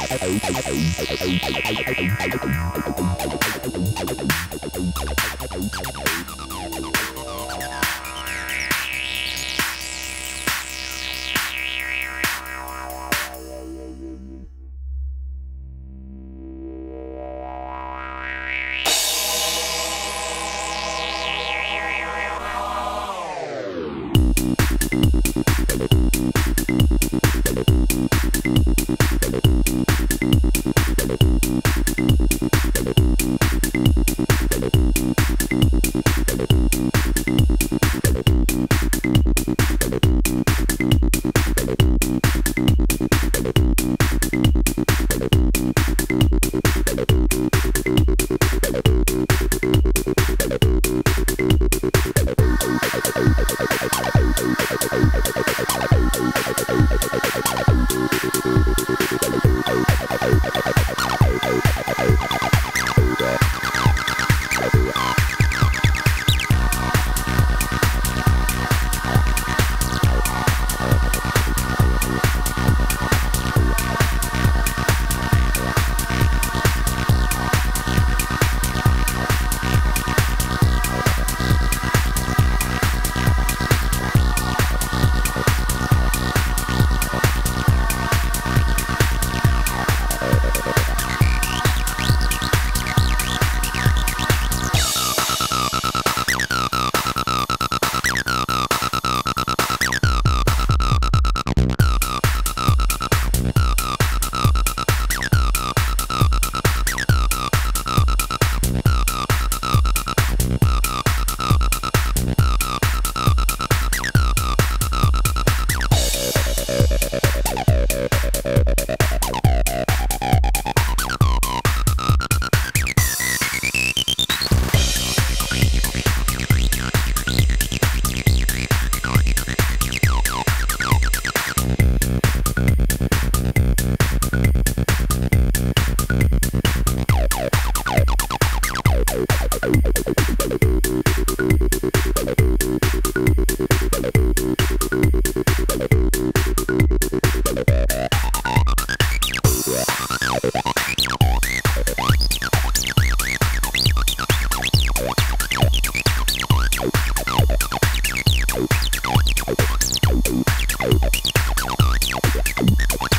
I'm Thank you. Thank you.